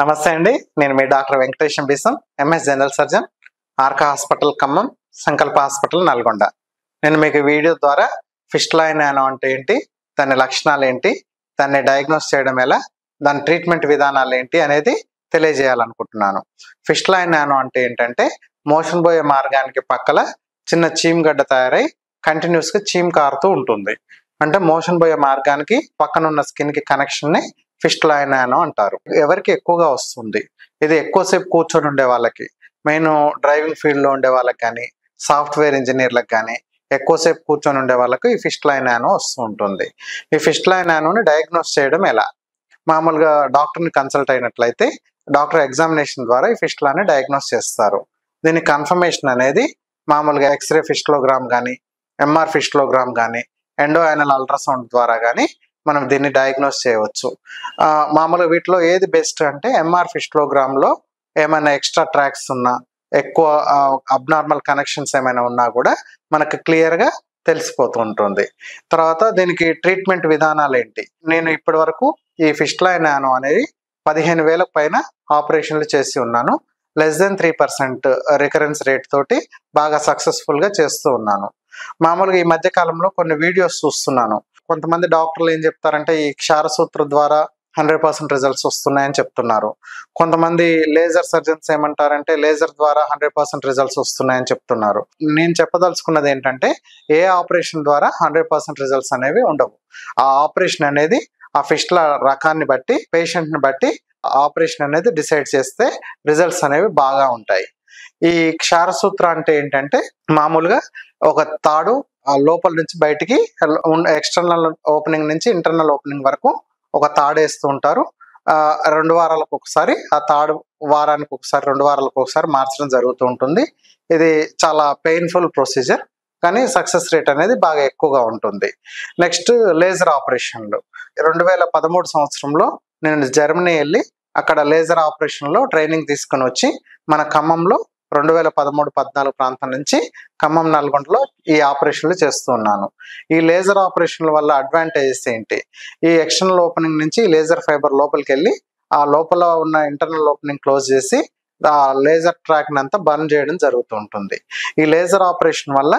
నమస్తే అండి. నేను మీ doctor Venkatesham బిసం MS general surgeon Arka hospital Khammam Sankalpa hospital Nalgonda. నేను మీకు వీడియో ద్వారా ఫిస్టులైన్ యానో అంటే ఏంటి దాని లక్షణాలు ఏంటి దాన్ని డయాగ్నోస్ చేయడం ఎలా దాని ట్రీట్మెంట్ విధానాలు ఏంటి అనేది తెలియజేయాలనుకుంటున్నాను. ఫిస్టులైన్ యానో అంటే ఏంటంటే మోషన్ పోయే మార్గానికి పక్కల చిన్న చీమ్ గడ్డ తయారై కంటిన్యూస్గా చీమ్ కారుతూ ఉంటుంది. అంటే మోషన్ పోయే మార్గానికి పక్కనున్న స్కిన్కి కనెక్షన్ని కి కనెక్షన్ అంటారు. ఎవరికి ఎక్కువగా వస్తుంది? ఇది ఎక్కువసేపు కూర్చొని ఉండే వాళ్ళకి మెయిన్ డ్రైవింగ్ ఫీల్డ్లో ఉండే వాళ్ళకి కానీ సాఫ్ట్వేర్ ఇంజనీర్లకు కానీ ఎక్కువసేపు కూర్చొని ఉండే వాళ్ళకి ఈ ఫిస్టులైన్ నానో వస్తూ ఉంటుంది. ఈ ఫిస్టులైన్ నానోని డయాగ్నోస్ చేయడం ఎలా? మామూలుగా డాక్టర్ని కన్సల్ట్ అయినట్లయితే డాక్టర్ ఎగ్జామినేషన్ ద్వారా ఈ ఫిస్టులాని డయాగ్నోస్ చేస్తారు. దీని కన్ఫర్మేషన్ అనేది మామూలుగా ఎక్స్రే ఫిస్ట్లోగ్రామ్ కానీ ఎంఆర్ ఫిస్ట్లోగ్రామ్ కానీ ఎండో యానల్ అల్ట్రాసౌండ్ ద్వారా కానీ మనం దీన్ని డయాగ్నోస్ చేయవచ్చు. మామూలుగా వీటిలో ఏది బెస్ట్ అంటే ఎంఆర్ ఫిస్ట్లోగ్రామ్లో ఏమైనా ఎక్స్ట్రా ట్రాక్స్ ఉన్నా ఎక్కువ అబ్నార్మల్ కనెక్షన్స్ ఏమైనా ఉన్నా కూడా మనకు క్లియర్గా తెలిసిపోతూ ఉంటుంది. తర్వాత దీనికి ట్రీట్మెంట్ విధానాలు ఏంటి? నేను ఇప్పటి వరకు ఈ ఫిస్టులైన్ నానో అనేది పదిహేను వేలకు పైన ఆపరేషన్లు చేసి ఉన్నాను. Less than three percent recurrence rate తోటి బాగా సక్సెస్ఫుల్గా చేస్తూ ఉన్నాను. మామూలుగా ఈ మధ్య కాలంలో కొన్ని వీడియోస్ చూస్తున్నాను. కొంతమంది డాక్టర్లు ఏం చెప్తారంటే ఈ క్షారసూత్ర ద్వారా హండ్రెడ్ పర్సెంట్ రిజల్ట్స్ వస్తున్నాయని చెప్తున్నారు. కొంతమంది లేజర్ సర్జన్స్ ఏమంటారంటే లేజర్ ద్వారా హండ్రెడ్ పర్సెంట్ రిజల్ట్స్ వస్తున్నాయని చెప్తున్నారు. నేను చెప్పదలుచుకున్నది ఏంటంటే ఏ ఆపరేషన్ ద్వారా హండ్రెడ్ పర్సెంట్ రిజల్ట్స్ అనేవి ఉండవు. ఆ ఆపరేషన్ అనేది ఆ ఫిస్ట్ల రకాన్ని బట్టి పేషెంట్ని బట్టి ఆపరేషన్ అనేది డిసైడ్ చేస్తే రిజల్ట్స్ అనేవి బాగా ఉంటాయి. ఈ క్షారసూత్ర అంటే ఏంటంటే మామూలుగా ఒక తాడు ఆ లోపల నుంచి బయటికి ఎక్స్టర్నల్ ఓపెనింగ్ నుంచి ఇంటర్నల్ ఓపెనింగ్ వరకు ఒక తాడు వేస్తూ ఉంటారు. రెండు వారాలకు ఒకసారి ఆ తాడు వారానికి ఒకసారి రెండు వారాలకు ఒకసారి మార్చడం జరుగుతూ ఉంటుంది. ఇది చాలా పెయిన్ఫుల్ ప్రొసీజర్ కానీ సక్సెస్ రేట్ అనేది బాగా ఎక్కువగా ఉంటుంది. నెక్స్ట్ లేజర్ ఆపరేషన్లు రెండు వేల పదమూడు సంవత్సరంలో నేను జర్మనీ వెళ్ళి అక్కడ లేజర్ ఆపరేషన్లో ట్రైనింగ్ తీసుకొని వచ్చి మన ఖమ్మంలో రెండు వేల పదమూడు పద్నాలుగు ప్రాంతం నుంచి ఖమ్మం నల్గొండలో ఈ ఆపరేషన్లు చేస్తూ ఉన్నాను. ఈ లేజర్ ఆపరేషన్ల వల్ల అడ్వాంటేజెస్ ఏంటి? ఈ ఎక్స్టర్నల్ ఓపెనింగ్ నుంచి లేజర్ ఫైబర్ లోపలికి వెళ్ళి ఆ లోపల ఉన్న ఇంటర్నల్ ఓపెనింగ్ క్లోజ్ చేసి ఆ లేజర్ ట్రాక్ అంతా బర్న్ చేయడం జరుగుతూ ఉంటుంది. ఈ లేజర్ ఆపరేషన్ వల్ల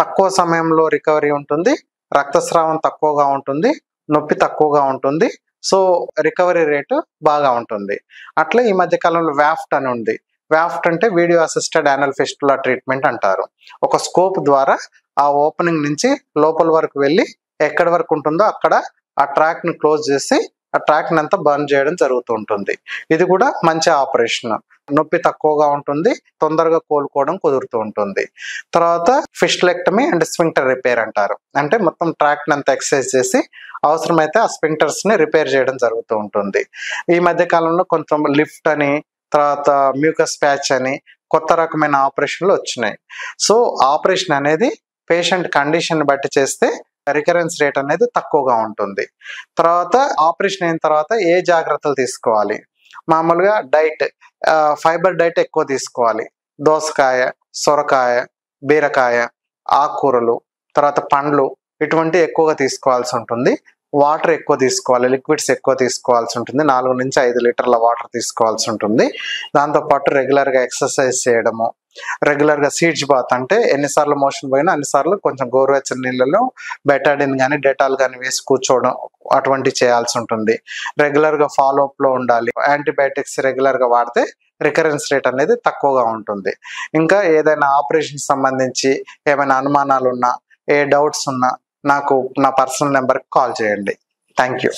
తక్కువ సమయంలో రికవరీ ఉంటుంది రక్తస్రావం తక్కువగా ఉంటుంది నొప్పి తక్కువగా ఉంటుంది సో రికవరీ రేటు బాగా ఉంటుంది. అట్లా ఈ మధ్య కాలంలో వ్యాఫ్ట్ అని ఉంది. వ్యాఫ్ట్ అంటే video assisted anal fistula treatment అంటారు. ఒక స్కోప్ ద్వారా ఆ ఓపెనింగ్ నుంచి లోపల వరకు వెళ్ళి ఎక్కడి వరకు ఉంటుందో అక్కడ ఆ ట్రాక్ని క్లోజ్ చేసి ఆ ట్రాక్ని అంతా బర్న్ చేయడం జరుగుతూ ఉంటుంది. ఇది కూడా మంచి ఆపరేషన్. నొప్పి తక్కువగా ఉంటుంది తొందరగా కోలుకోవడం కుదురుతూ ఉంటుంది. తర్వాత ఫిస్ట్లెక్టమీ అండ్ స్వింక్టర్ రిపేర్ అంటారు. అంటే మొత్తం ట్రాక్ని అంతా ఎక్సర్సైజ్ చేసి అవసరమైతే ఆ స్పింక్టర్స్ని రిపేర్ చేయడం జరుగుతూ ఉంటుంది. ఈ మధ్య కాలంలో కొంచెం లిఫ్ట్ అని తర్వాత మ్యూకస్ ప్యాచ్ అని కొత్త రకమైన ఆపరేషన్లు వచ్చినాయి. సో ఆపరేషన్ అనేది పేషెంట్ కండిషన్ బట్టి చేస్తే రికరెన్స్ రేట్ అనేది తక్కువగా ఉంటుంది. తర్వాత ఆపరేషన్ అయిన తర్వాత ఏ జాగ్రత్తలు తీసుకోవాలి? మామూలుగా డైట్ ఫైబర్ డైట్ ఎక్కువ తీసుకోవాలి. దోసకాయ సొరకాయ బీరకాయ ఆకుకూరలు తర్వాత పండ్లు ఇటువంటి ఎక్కువగా తీసుకోవాల్సి ఉంటుంది. వాటర్ ఎక్కువ తీసుకోవాలి లిక్విడ్స్ ఎక్కువ తీసుకోవాల్సి ఉంటుంది. నాలుగు నుంచి ఐదు లీటర్ల వాటర్ తీసుకోవాల్సి ఉంటుంది. దాంతోపాటు రెగ్యులర్గా ఎక్సర్సైజ్ చేయడము రెగ్యులర్గా సీడ్స్ బాత్ అంటే ఎన్నిసార్లు మోషన్ పోయినా అన్నిసార్లు కొంచెం గోరువెచ్చని నీళ్ళలో బెటాడిన్ కానీ డెటాల్ కానీ వేసి కూర్చోవడం అటువంటి చేయాల్సి ఉంటుంది. రెగ్యులర్గా ఫాలోఅప్లో ఉండాలి. యాంటీబయాటిక్స్ రెగ్యులర్గా వాడితే రికరెన్స్ రేట్ అనేది తక్కువగా ఉంటుంది. ఇంకా ఏదైనా ఆపరేషన్ సంబంధించి ఏమైనా అనుమానాలు ఉన్నా ఏ డౌట్స్ ఉన్నా నాకు నా పర్సనల్ నెంబర్కి కాల్ చేయండి. Thank you